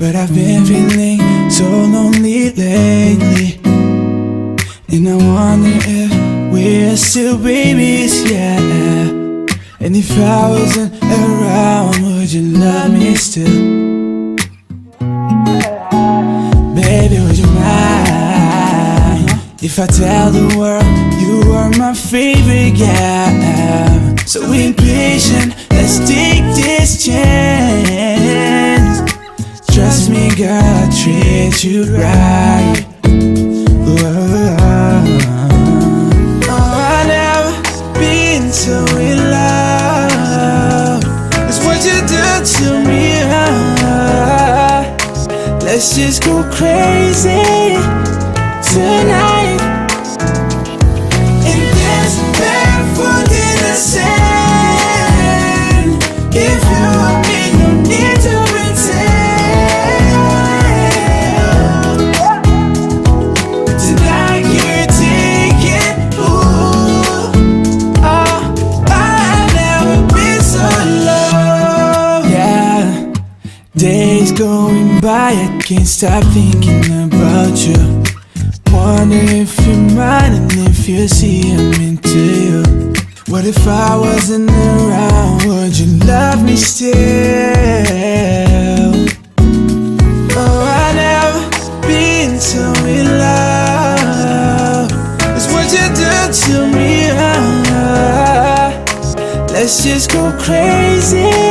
But I've been feeling so lonely lately. And I wonder if we're still babies, yeah. And if I wasn't around, would you love me still? Baby, would you mind If I tell the world you are my favorite guy So impatient, let's take this chance Girl, I treat you right. Whoa. Oh, I never been so in love. It's what you do to me. Let's just go crazy days going by, I can't stop thinking about you. Wonder if you're mine and if you see I'm into you. What if I wasn't around? Would you love me still? Oh, I never been so in love. It's what you do to me. Uh, uh, uh. Let's just go crazy